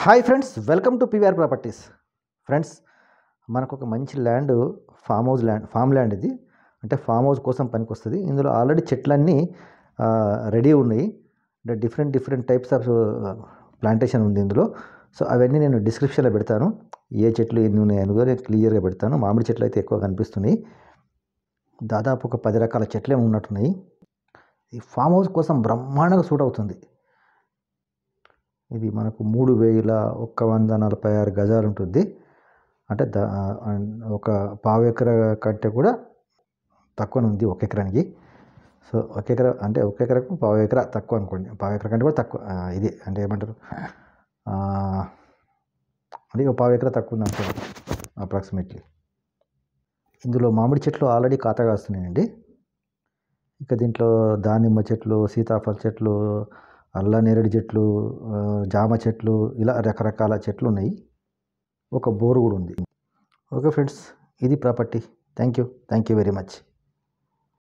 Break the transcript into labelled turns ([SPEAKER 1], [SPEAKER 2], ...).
[SPEAKER 1] Hi friends welcome to PVR properties. Friends మనకు ఒక మంచి land farm house land farm land ఇది. అంటే ఫామ్ హౌస్ కోసం పనికొస్తుంది. ఇందులో ఆల్రెడీ చెట్లన్నీ రెడీ ఉన్నాయి. అంటే different different types of plantation ఉంది ఇందులో. సో అవన్నీ నేను డిస్క్రిప్షన్లో పెడతాను. ఏ చెట్లు ఎన్ని ఉన్నాయని కూడా నేను క్లియర్గా పెడతాను. మామిడి చెట్లు అయితే ఎక్కువ కనిపిస్తున్నాయి. దాదాపు ఒక పది రకాల చెట్లే ఉన్నట్టున్నాయి. ఈ ఫామ్ హౌస్ కోసం బ్రహ్మాండంగా సూట్ అవుతుంది. ఇది మనకు మూడు వేల ఒక్క వంద నలభై ఆరు గజాలు ఉంటుంది. అంటే దా ఒక పావు ఎకర కంటే కూడా తక్కువనే ఉంది ఒక ఎకరానికి. సో ఒక ఎకరా అంటే ఒక ఎకరకు పావు ఎకర తక్కువ అనుకోండి. పావు ఎకర కంటే కూడా తక్కువ ఇది అంటే ఏమంటారు? అది ఒక పావు ఎకర తక్కువ ఉంది అనుకోండి అప్రాక్సిమేట్లీ ఇందులో మామిడి చెట్లు ఆల్రెడీ కాతగా వస్తున్నాయండి. ఇంకా దీంట్లో దానిమ్మ చెట్లు సీతాఫల చెట్లు అల్ల నేరేడు చెట్లు జామ చెట్లు ఇలా రకరకాల చెట్లు ఉన్నాయి. ఒక బోరు కూడా ఉంది. ఓకే ఫ్రెండ్స్ ఇది property. Thank you thank you very much.